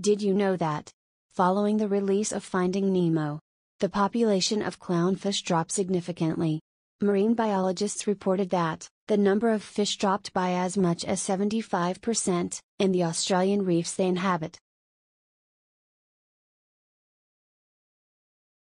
Did you know that? Following the release of Finding Nemo, the population of clownfish dropped significantly. Marine biologists reported that, the number of fish dropped by as much as 75%, in the Australian reefs they inhabit.